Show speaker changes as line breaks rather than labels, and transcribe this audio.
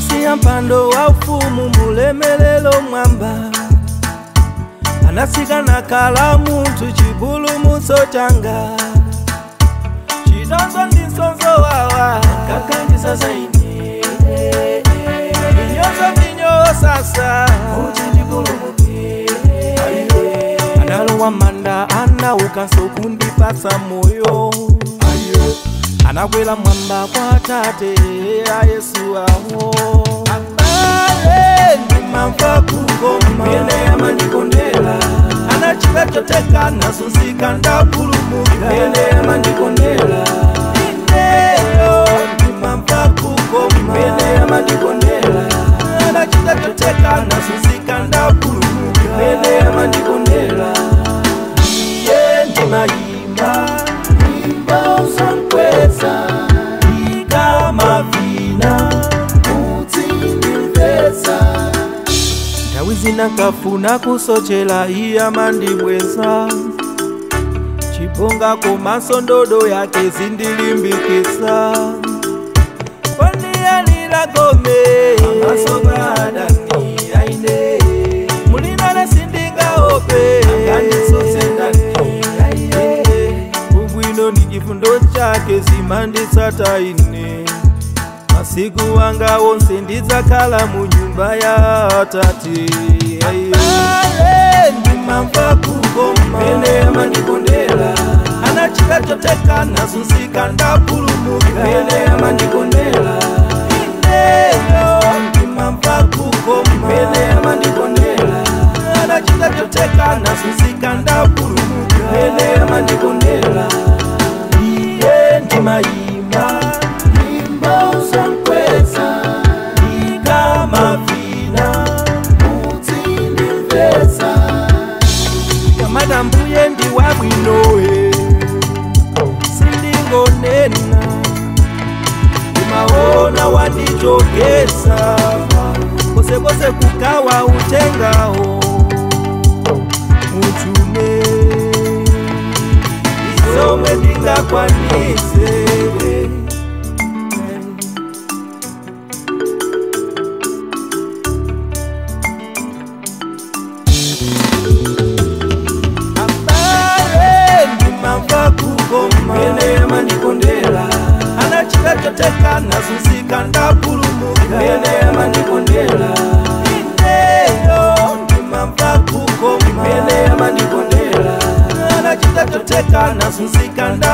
pasi ya mpando wa ufumu mulemelelo mwamba anasikana kala muntu chibulumuso changa chidonzo ndi nsonzo wawa kakandisa zaine inyozo ndinyowo sasa analowa manda anauka nsokundipasa moyo anakwela mwamba kwa tate a yesuwa natoteka nasusika ndapulumuka imenema ndikondela ineyo ndima mva kukoma imenema ndikondela nachitatoteka nasusika ndapulumuka imenema ndikondela iye ndimayimba imba usankweza ikamavina mbuzi nangafuna kusochela iya mandibwesa chibonga komasondodo yake zindilimbikisa kondiyaniragome ubwino ni chifundo chake zimandisataine usiku wanga wonse ndidzakhala mu nyumba ya tati ndimamva kukomene yamandikondela anachita choteka nazunzika ndapulumukaene yamandikondela ineyo oh, ndimamva kukomene yamandikondela anachita choteka nazunzika ndapulumukaene yamandikondela iye ndimaiye mbuye ndiwabwinohe sindingonena imaona wandijogesa kosekose kugawa utengawo oh. ndateka nazuzika ndapulumuka yeneyama ndikondela ineyo ndimamva kukoma yeneyama ndikondela nana chitatoteka nazuzika nda